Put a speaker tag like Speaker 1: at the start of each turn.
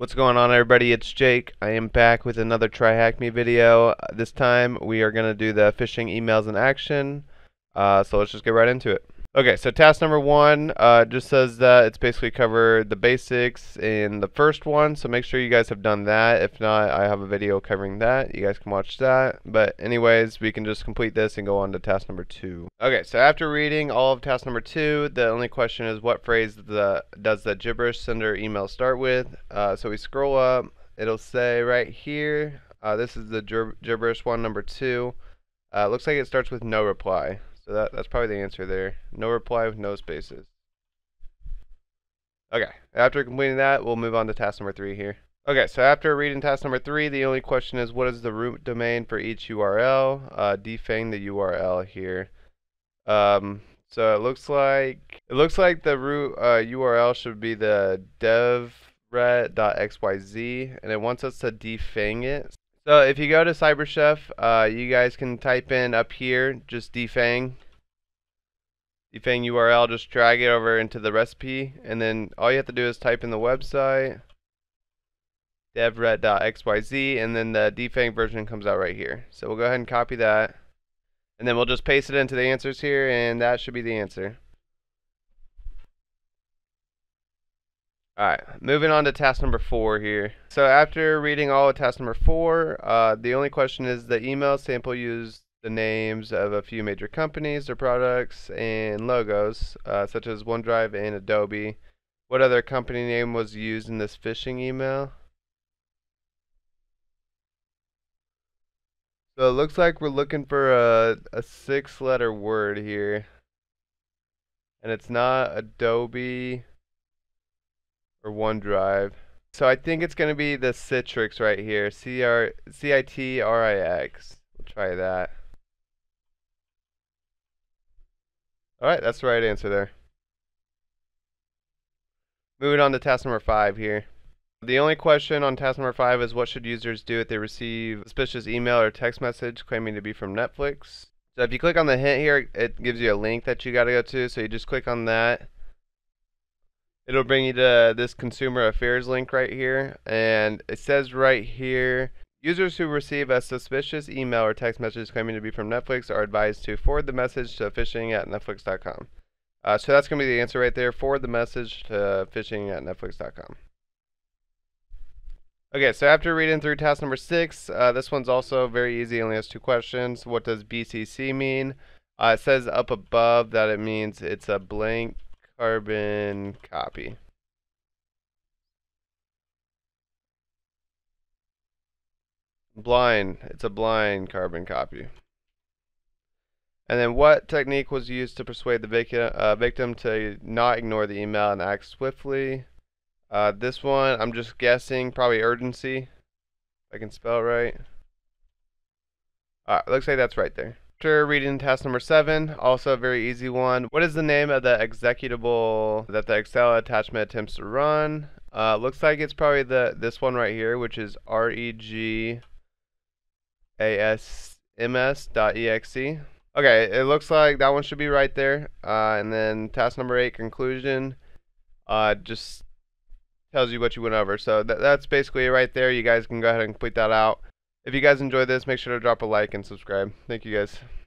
Speaker 1: What's going on everybody, it's Jake. I am back with another TryHackMe video. This time we are going to do the phishing emails in action. Uh, so let's just get right into it. Okay, so task number one uh, just says that it's basically covered the basics in the first one, so make sure you guys have done that. If not, I have a video covering that. You guys can watch that. But anyways, we can just complete this and go on to task number two. Okay, so after reading all of task number two, the only question is what phrase the, does the gibberish sender email start with? Uh, so we scroll up, it'll say right here, uh, this is the gibberish one, number two. Uh, looks like it starts with no reply. So that, that's probably the answer there. No reply with no spaces. Okay, after completing that, we'll move on to task number three here. Okay, so after reading task number three, the only question is what is the root domain for each URL? Uh, defang the URL here. Um, so it looks like it looks like the root uh, URL should be the devret.xyz, and it wants us to defang it. So if you go to CyberChef, uh, you guys can type in up here, just defang. Defang URL, just drag it over into the recipe, and then all you have to do is type in the website, devret.xyz, and then the defang version comes out right here. So we'll go ahead and copy that, and then we'll just paste it into the answers here, and that should be the answer. Alright, moving on to task number four here. So after reading all of task number four, uh, the only question is the email sample used the names of a few major companies, their products, and logos, uh, such as OneDrive and Adobe. What other company name was used in this phishing email? So it looks like we're looking for a, a six letter word here. And it's not Adobe or OneDrive. So I think it's going to be the Citrix right here. C-R- C-I-T-R-I-X. We'll try that. Alright, that's the right answer there. Moving on to task number five here. The only question on task number five is what should users do if they receive suspicious email or text message claiming to be from Netflix. So if you click on the hint here, it gives you a link that you got to go to. So you just click on that it'll bring you to this consumer affairs link right here and it says right here users who receive a suspicious email or text message claiming to be from netflix are advised to forward the message to phishing at netflix.com uh, so that's going to be the answer right there forward the message to phishing at netflix.com okay so after reading through task number six uh, this one's also very easy only has two questions. What does bcc mean? Uh, it says up above that it means it's a blank carbon copy. Blind. It's a blind carbon copy. And then what technique was used to persuade the victim, uh, victim to not ignore the email and act swiftly? Uh, this one, I'm just guessing, probably urgency. If I can spell it right. Alright, looks like that's right there. After reading task number seven, also a very easy one. What is the name of the executable that the Excel attachment attempts to run? Uh, looks like it's probably the this one right here, which is regasms.exe. Okay, it looks like that one should be right there. Uh, and then task number eight, conclusion, uh, just tells you what you went over. So th that's basically right there. You guys can go ahead and complete that out. If you guys enjoyed this, make sure to drop a like and subscribe. Thank you guys.